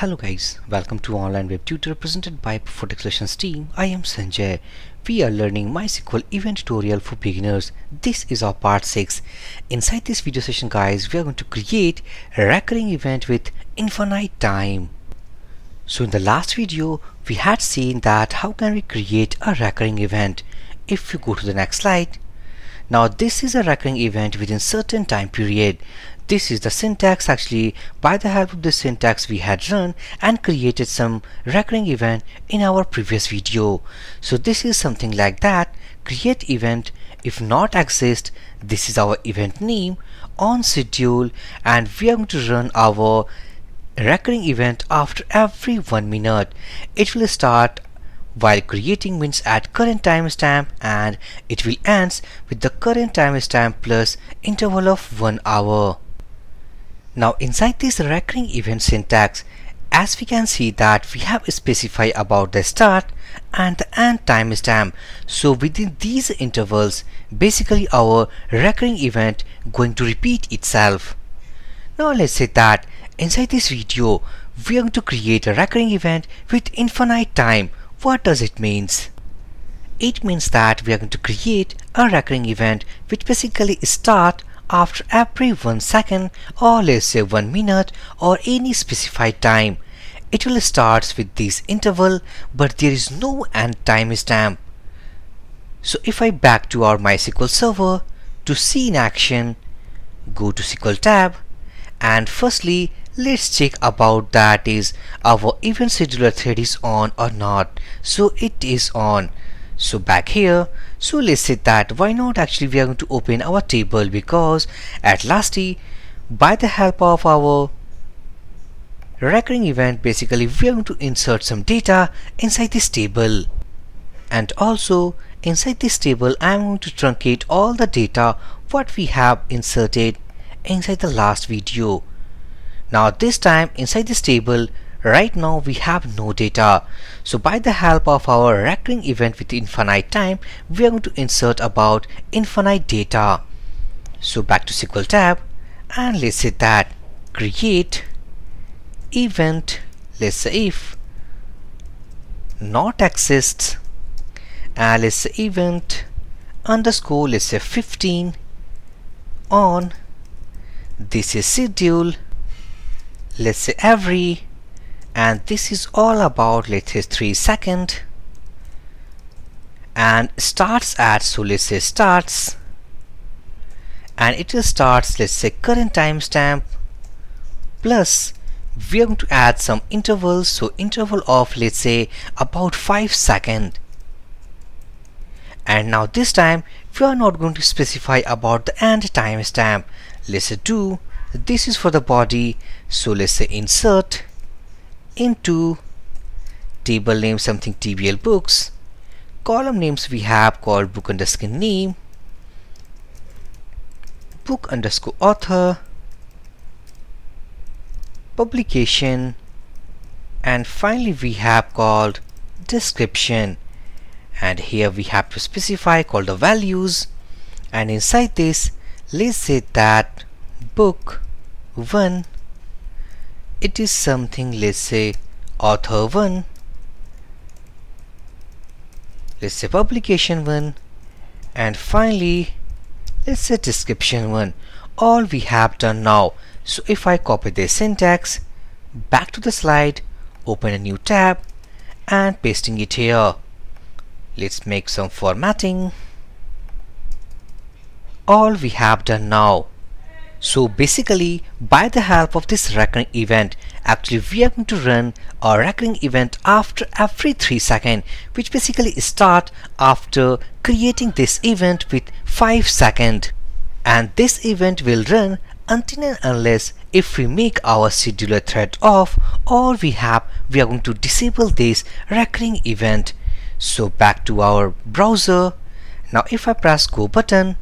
Hello guys, welcome to Online Web Tutor presented by Solutions team. I am Sanjay. We are learning MySQL event tutorial for beginners. This is our part 6. Inside this video session guys, we are going to create a recurring event with infinite time. So in the last video, we had seen that how can we create a recurring event. If you go to the next slide, now this is a recurring event within certain time period. This is the syntax. Actually by the help of this syntax we had run and created some recurring event in our previous video. So this is something like that. Create event. If not exist this is our event name on schedule and we are going to run our recurring event after every one minute. It will start while creating means at current timestamp and it will ends with the current timestamp plus interval of one hour now inside this recurring event syntax, as we can see that we have specified about the start and the end timestamp. So within these intervals, basically our recurring event going to repeat itself. Now let's say that inside this video, we are going to create a recurring event with infinite time. What does it means? It means that we are going to create a recurring event which basically start after every 1 second or let's say 1 minute or any specified time. It will start with this interval but there is no end timestamp. So if I back to our MySQL server to see in action, go to SQL tab and firstly let's check about that is our event scheduler thread is on or not. So it is on. So back here. So let's say that why not actually we are going to open our table because at lastly by the help of our recurring event basically we are going to insert some data inside this table. And also inside this table I'm going to truncate all the data what we have inserted inside the last video. Now this time inside this table right now we have no data. So by the help of our recurring event with infinite time we are going to insert about infinite data. So back to SQL tab and let's say that create event. Let's say if not exists and let's say event underscore let's say 15 on this is schedule let's say every and this is all about let's say 3 second and starts at so let's say starts and it will starts let's say current timestamp plus we are going to add some intervals so interval of let's say about 5 second. And now this time we are not going to specify about the end timestamp let's say do this is for the body so let's say insert into table name something TBL books. Column names we have called book underscore name book underscore author publication and finally we have called description. And here we have to specify call the values. And inside this let's say that book 1 it is something let's say author 1 let's say publication 1 and finally let's say description 1 all we have done now. So if I copy this syntax back to the slide open a new tab and pasting it here. Let's make some formatting. All we have done now so basically by the help of this recurring event actually we are going to run a recurring event after every 3 seconds which basically start after creating this event with 5 seconds. And this event will run until and unless if we make our scheduler thread off or we have we are going to disable this recurring event. So back to our browser. Now if I press go button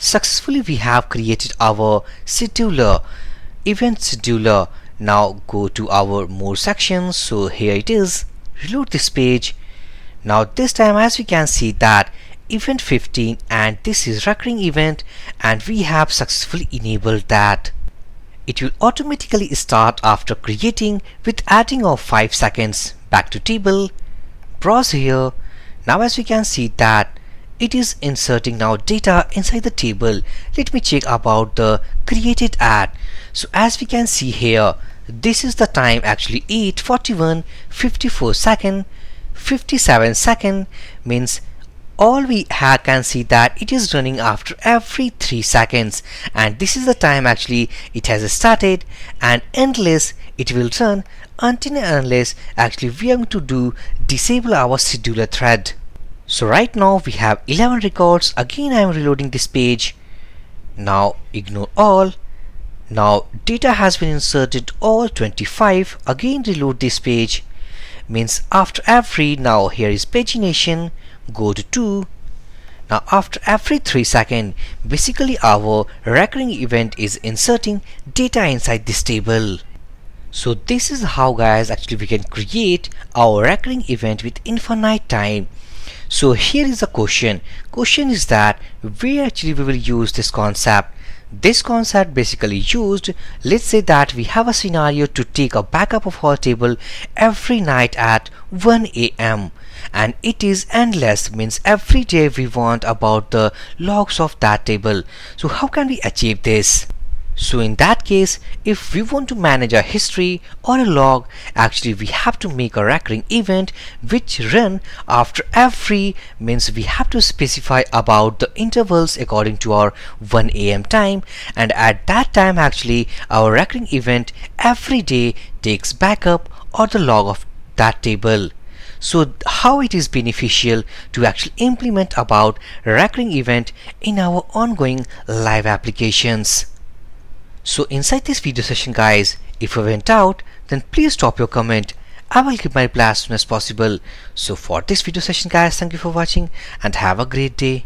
successfully we have created our scheduler. Event scheduler. Now go to our more section. So here it is. Reload this page. Now this time as we can see that event 15 and this is recurring event and we have successfully enabled that. It will automatically start after creating with adding of 5 seconds. Back to table. Browse here. Now as we can see that it is inserting now data inside the table. Let me check about the created at. So as we can see here this is the time actually 8:41 54 second 57 second means all we can see that it is running after every 3 seconds. And this is the time actually it has started and endless it will run until unless actually we are going to do disable our scheduler thread so right now we have 11 records. Again I am reloading this page. Now ignore all. Now data has been inserted all 25 again reload this page. Means after every now here is pagination. Go to 2 now after every 3 second basically our recurring event is inserting data inside this table. So this is how guys actually we can create our recurring event with infinite time so here is the question. Question is that where actually we will use this concept? This concept basically used let's say that we have a scenario to take a backup of our table every night at 1 a.m and it is endless means every day we want about the logs of that table. So how can we achieve this so in that case, if we want to manage a history or a log, actually we have to make a recurring event which run after every means we have to specify about the intervals according to our 1 am time and at that time actually our recurring event every day takes backup or the log of that table. So how it is beneficial to actually implement about recurring event in our ongoing live applications. So inside this video session guys, if you went out, then please drop your comment. I will give my reply as soon as possible. So for this video session guys, thank you for watching and have a great day.